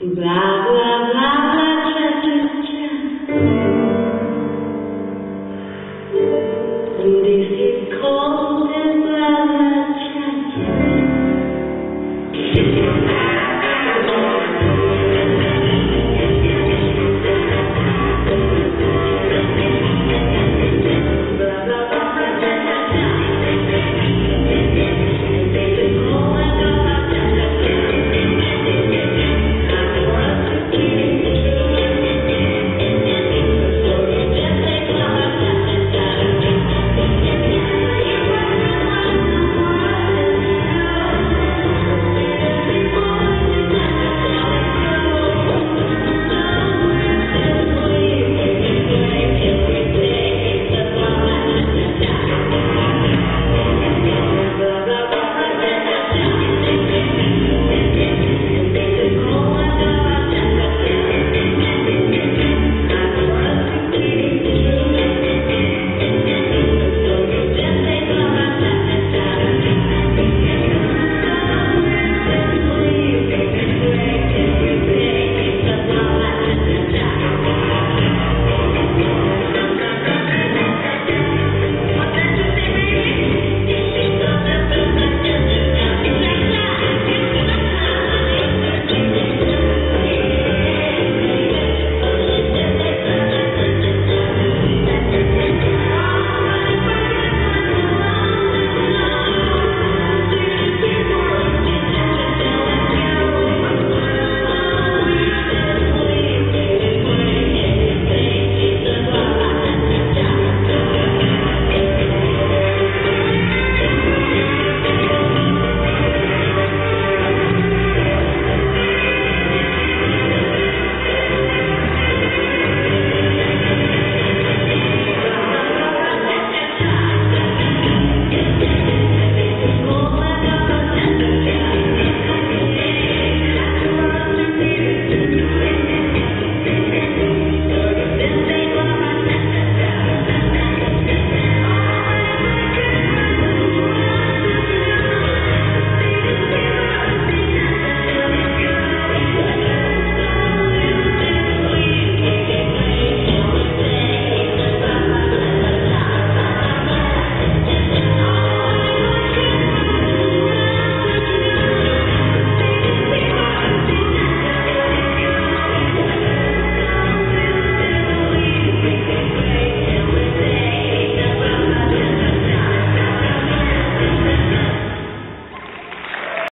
Blah, blah, blah, blah, cha, cha, cha. This is